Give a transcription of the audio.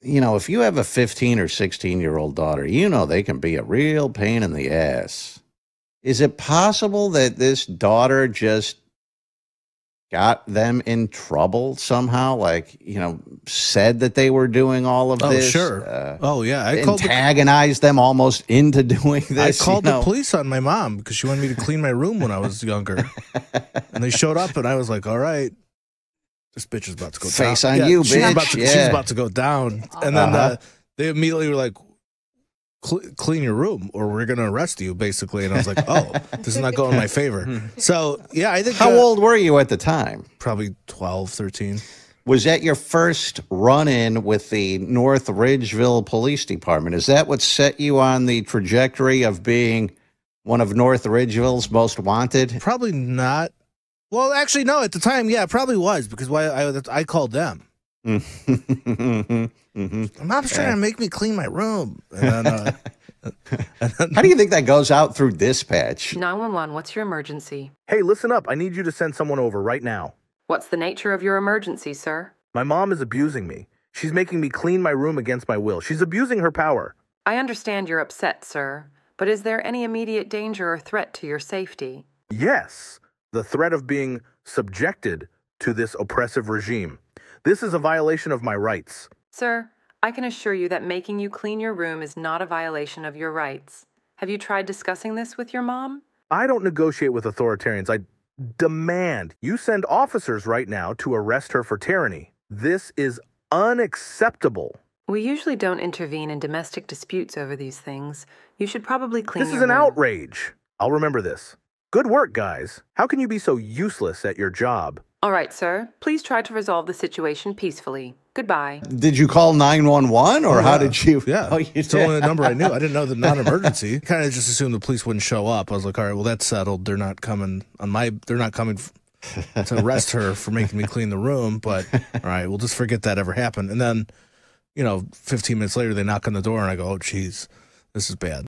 you know, if you have a 15 or 16 year old daughter, you know they can be a real pain in the ass. Is it possible that this daughter just got them in trouble somehow? Like, you know, said that they were doing all of Oh, this? sure. Uh, oh, yeah. I called, the, antagonized them almost into doing this. I called you the police on my mom because she wanted me to clean my room when I was younger. and they showed up, and I was like, all right. This bitch is about to go Face down. on you, she's About bitch. to, She's about to go down. And then Uh-huh. uh, they immediately were like, "Cle- clean your room or we're going to arrest you, basically. And I was like, oh, this is not going in my favor. So, yeah, I think How uh, old were you at the time? probably 12, 13. Was that your first run in with the North Ridgeville Police Department? Is that what set you on the trajectory of being one of North Ridgeville's most wanted? Probably not. Well, actually, no. At the time, yeah, it probably was because why I, I called them. Mhm. Mom's trying to make me clean my room. And then, uh, How do you think that goes out through dispatch? 911, what's your emergency? Hey, listen up. I need you to send someone over right now. What's the nature of your emergency, sir? My mom is abusing me. She's making me clean my room against my will. She's abusing her power. I understand you're upset, sir, but is there any immediate danger or threat to your safety? Yes, the threat of being subjected to this oppressive regime. This is a violation of my rights. Sir, I can assure you that making you clean your room is not a violation of your rights. Have you tried discussing this with your mom? I don't negotiate with authoritarians. I demand you send officers right now to arrest her for tyranny. This is unacceptable. We usually don't intervene in domestic disputes over these things. You should probably clean This is an room. outrage. I'll remember this. Good work, guys. How can you be so useless at your job? All right, sir. Please try to resolve the situation peacefully. Goodbye. Did you call 911 or how did you? Yeah, Oh, you it's the only number I knew. I didn't know the non-emergency. kind of just assumed the police wouldn't show up. I was like, all right, well that's settled. They're not coming on my. They're not coming f- to arrest her for making me clean the room. But all right, we'll just forget that ever happened. And then, you know, 15 minutes later, they knock on the door, and I go, oh, geez, this is bad.